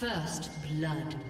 First blood.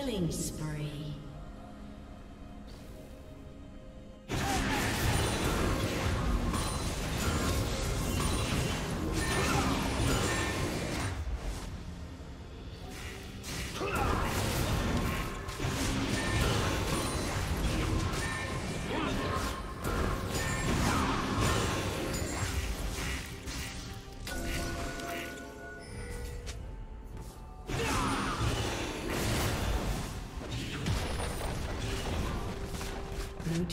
Killing spree.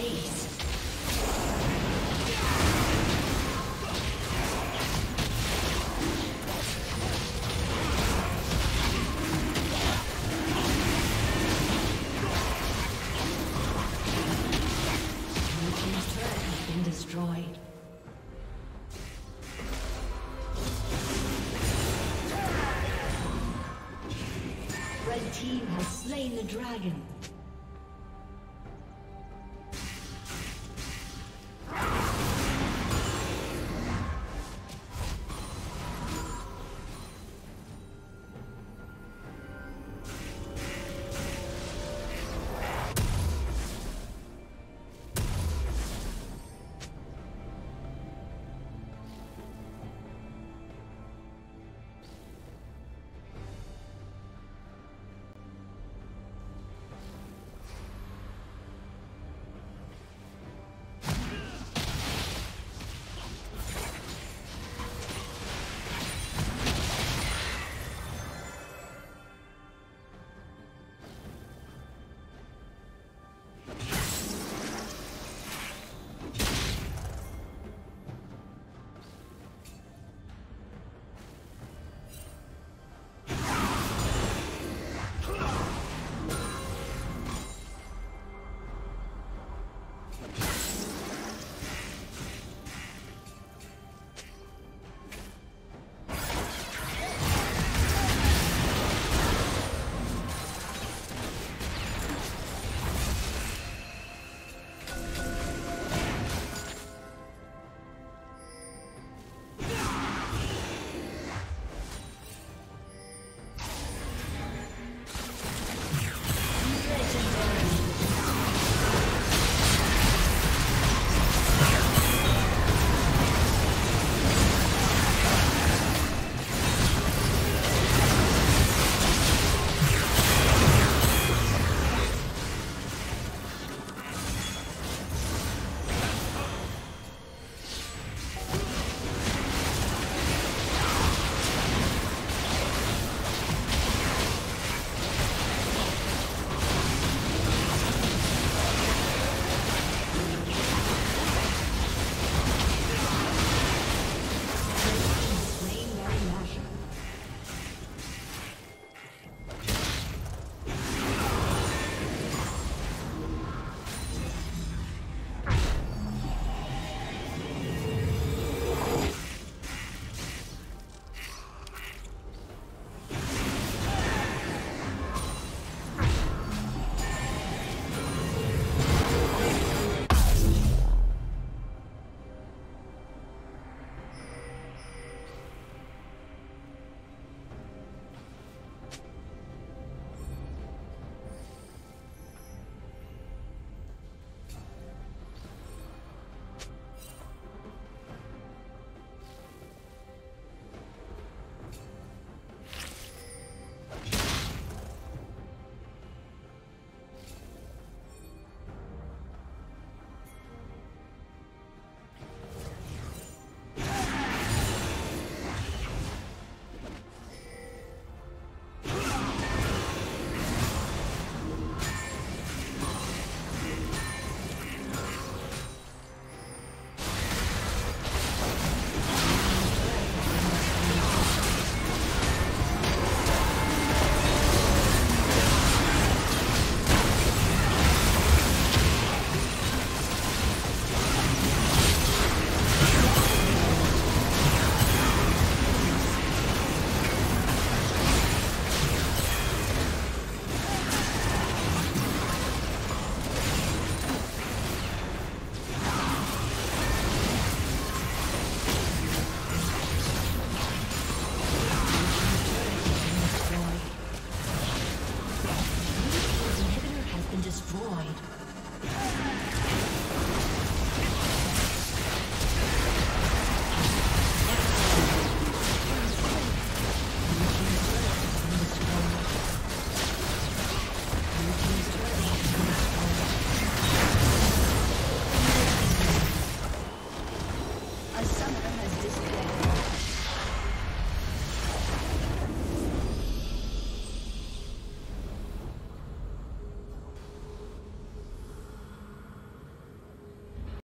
Ace.